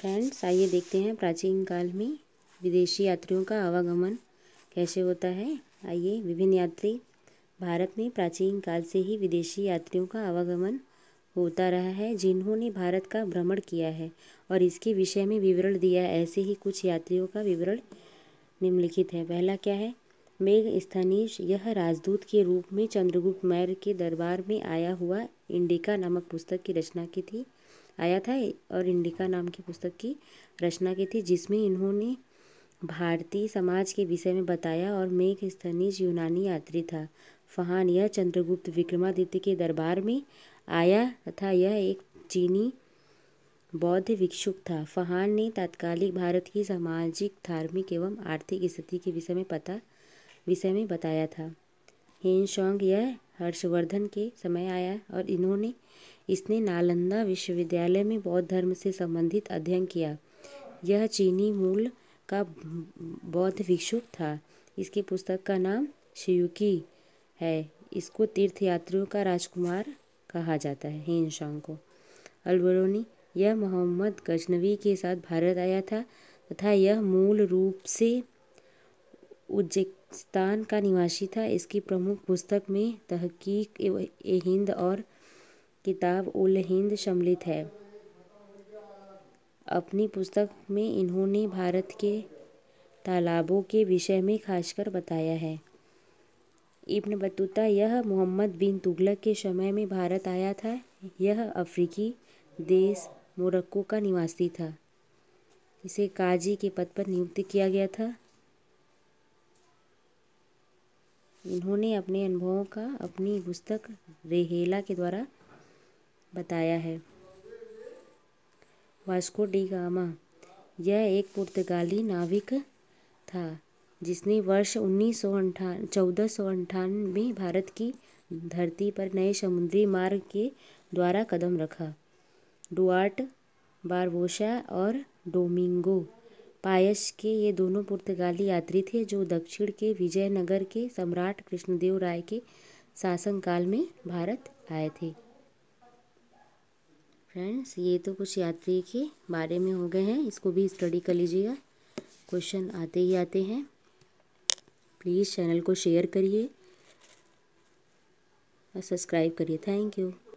Friends, आइए देखते हैं प्राचीन काल में विदेशी यात्रियों का आवागमन कैसे होता है। आइए विभिन्न यात्री भारत में प्राचीन काल से ही विदेशी यात्रियों का आवागमन होता रहा है, जिन्होंने भारत का भ्रमण किया है और इसके विषय में विवरण दिया ऐसे ही कुछ यात्रियों का विवरण निम्नलिखित है। पहला क्या है? मेघ स्थनीश यह राजदूत के रूप में चंद्रगुप्त मौर्य के दरबार में आया हुआ इंडिका नामक पुस्तक की रचना की थी। आया था और इंडिका नाम की पुस्तक की रचना की थी, जिसमें इन्होंने भारतीय समाज के विषय में बताया और मेघ स्थनीज यूनानी यात्री था। फहान यह चंद्रगुप्त विक्रमादित्य के दरबार में आया तथा यह एक चीनी बौद्ध भिक्षुक था। फहान ने तात्कालिक भारत की सामाजिक, धार्मिक एवं आर्थिक स्थिति के विषय में पता विषय में बताया था। हेन शोंग यह हर्षवर्धन के समय आया और इन्होंने इसने नालंदा विश्वविद्यालय में बौद्ध धर्म से संबंधित अध्ययन किया। यह चीनी मूल का बौद्ध भिक्षुक था। इसकी पुस्तक का नाम शियुकी है। इसको तीर्थयात्रियों का राजकुमार कहा जाता है हेनशांग को। अलबरोनी, यह मोहम्मद गजनवी के साथ भारत आया था तथा यह मूल रूप से उज्बेकिस्तान का निवासी था। इसकी प्रमुख पुस्तक में तहकीक ए हिंद और किताब उल हिंद सम्मिलित है। अपनी पुस्तक में इन्होंने भारत के तालाबों के विषय में खासकर बताया है। इब्न बतूता, यह मोहम्मद बिन तुगलक के समय में भारत आया था। यह अफ्रीकी देश मोरक्को का निवासी था। इसे काजी के पद पर नियुक्त किया गया था। इन्होंने अपने अनुभवों का अपनी पुस्तक रेहेला के द्वारा बताया है। वास्को डी गामा, यह एक पुर्तगाली नाविक था, जिसने वर्ष उन्नीस सौ चौदह सौ अंठानवे भारत की धरती पर नए समुद्री मार्ग के द्वारा कदम रखा। डुआर्ट, बारबोशा और डोमिंगो पायस के ये दोनों पुर्तगाली यात्री थे जो दक्षिण के विजयनगर के सम्राट कृष्णदेव राय के शासनकाल में भारत आए थे। फ्रेंड्स, ये तो कुछ यात्री के बारे में हो गए हैं। इसको भी स्टडी कर लीजिएगा। क्वेश्चन आते ही आते हैं। प्लीज़ चैनल को शेयर करिए। और सब्सक्राइब करिए। Thank you